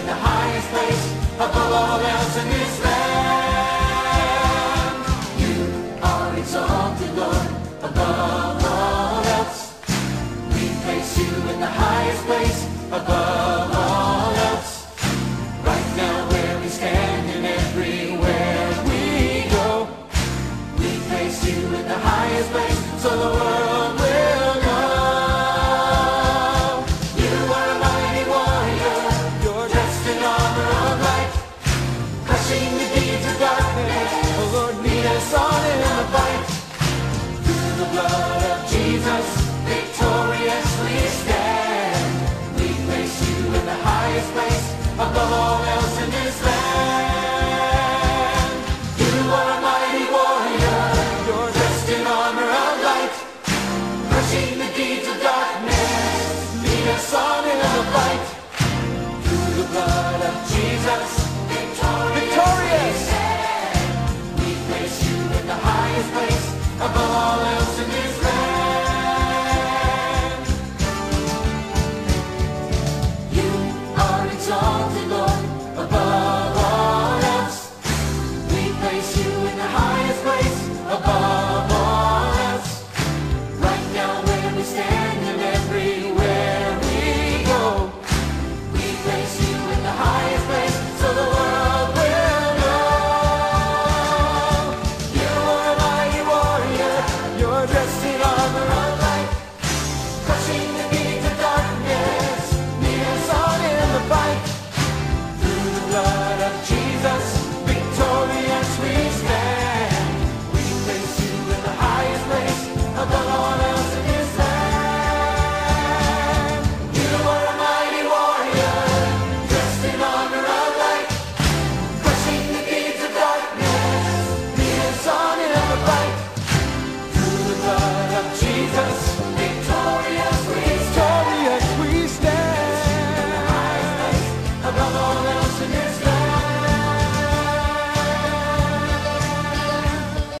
in the highest place above all else in this land. You are exalted, Lord, above all else. We place you in the highest place above all else. Right now where we stand and everywhere we go, we place you in the highest place. So We place you in the highest place, above all else in this land. You are a mighty warrior, dressed in armor of light, crushing the deeds of darkness. Lead us on in the fight. us.